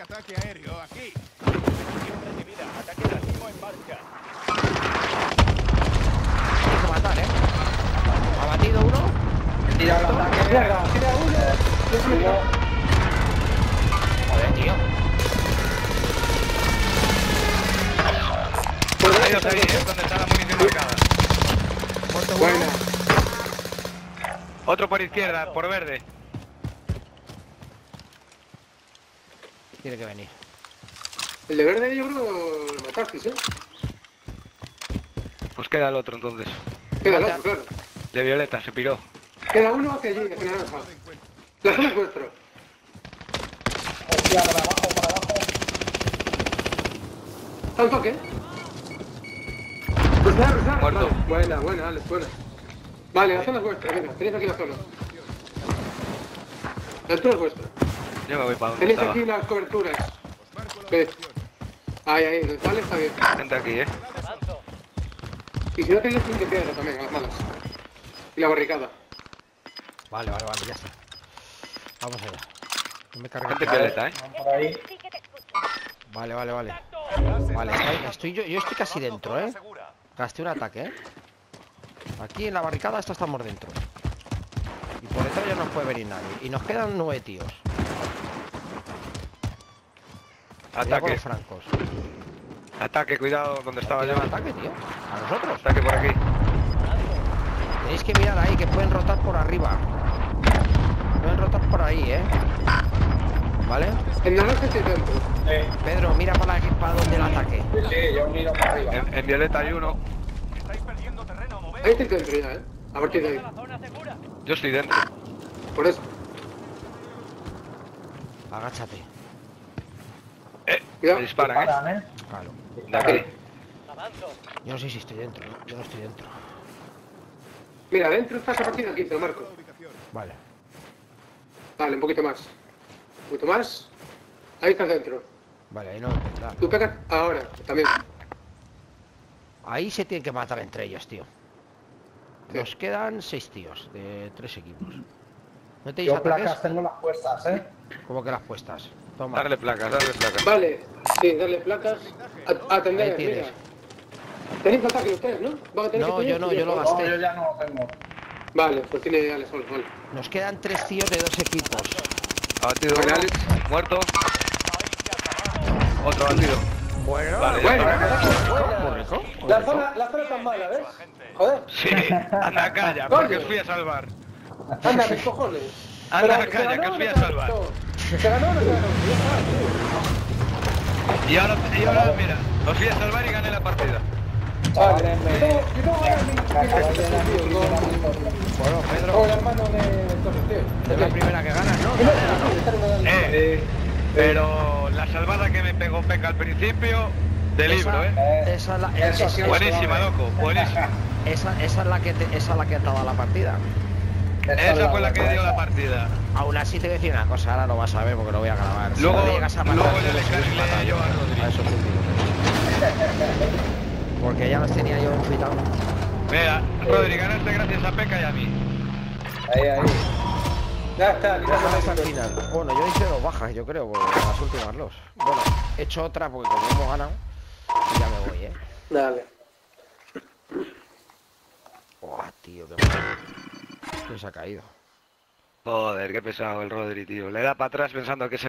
ataque aéreo aquí. recibida. Ataque racimo en marcha. Hay que matar, ¿eh? Ha batido uno. Tira el ataque. Tira uno. Joder, tío. Hay dos ahí, es donde está la munición marcada. Muerto uno. Otro por izquierda, por verde. Tiene que venir. El de verde yo creo lo matasteis, ¿eh? Pues queda el otro entonces. Queda el otro, claro. De violeta, se piró. Queda uno hacia allí, hacia naranja. La zona es vuestra. Hostia, para abajo, para abajo. ¿Está un toque? Cruzar, cruzar. Muerto. Vale. Buena, buena, Alex, buena. Vale, la zona es vuestra, venga, tenéis aquí la zona. La altura es vuestra. Yo me voy para donde Tenéis estaba. aquí las coberturas. Ahí, ahí, donde sale está bien. Gente aquí, eh. Y si no tenéis un de piedra también, a las malas. Y la barricada. Vale, vale, vale, ya está. Vamos allá. No me cargues. Gente violeta, eh. Por ahí. Vale, vale, vale. Vale, estoy, yo, yo estoy casi dentro, ¿eh? Gasté un ataque, ¿eh? Aquí en la barricada esto estamos dentro. Y por detrás ya no puede venir nadie. Y nos quedan nueve tíos. Cuidado con Ataque, los francos. ataque, cuidado donde estaba yo. ¿Tienen ataque, tío? A nosotros. Ataque por aquí. Tenéis que mirar ahí, que pueden rotar por arriba. Pueden rotar por ahí, ¿eh? ¿Vale? Sí, Pedro, mira para, la, para donde el ataque. sí, sí, yo miro para arriba. En, en violeta hay uno. Estáis perdiendo terreno. Ahí Moveos. estoy dentro ya, ¿eh? A partir de ahí. Yo estoy dentro. Por eso. Agáchate. Eh, Cuidado. me disparan, eh. ¿eh? Claro. De aquí. Avanzo. Yo no sé si estoy dentro, ¿no? Yo no estoy dentro. Mira, dentro estás a partir de aquí, te lo marco. Ubicación. Vale. Vale, un poquito más. Un poquito más. Ahí estás dentro. Vale, ahí no vendrá. Tú pegas ahora, también. Ahí se tienen que matar entre ellos, tío. Nos quedan seis tíos de tres equipos. ¿No tenéis Yo ataques? placas tengo las puestas, ¿eh? Como que las puestas. Toma. Darle placas, darle placas. Vale, sí, darle placas. Atender, mira. Tenéis ataque ustedes, ¿no? ¿Van a tener No, que yo no, yo lo No, gasté. yo ya no lo tengo. Vale, pues tiene Alex solo, vale. Nos quedan tres tíos de dos equipos. Abatido Vale. Alex. Muerto. Otro abatido. Bueno, Vale, Bueno, rico. La zona, la zona tan mala, ¿ves? Joder, Sí, anda calla, porque os fui a salvar. anda, mis cojones. Anda Pero, ¿se calla, que os no fui a salvar. ¿Se ganó o no se ganó? Y ahora, y ahora, mira, os fui a salvar y gané la partida. Yo tengo, yo tengo ganas de con, victoria. Bueno, Pedro, con el hermano de Torres, tío. es la primera que ganas, ¿no? Eh, pero la salvada que me pegó Peca al principio, de libro, ¿eh? Esa es la, Buenísima, loco, buenísima. esa, esa es la que te- esa es la que ha dado la partida. Esa fue la que dio la partida. Aún así te voy a decir una cosa, ahora lo vas a ver porque lo voy a grabar. Luego, llegas a matar, luego ya le yo a Rodri. a esos últimos. Porque ya los tenía yo enfritados. Mira, Rodri, ganaste gracias a Peca y a mí. Ahí, ahí. Ya está, hasta el final. Bueno, yo hice dos bajas, yo creo, por las últimas dos. Bueno, he hecho otra porque como hemos ganado, ya me voy, ¿eh? Dale. Buah, tío, qué mal. ¿Quién se ha caído? Joder, qué pesado el Rodri, tío. Le da para atrás pensando que se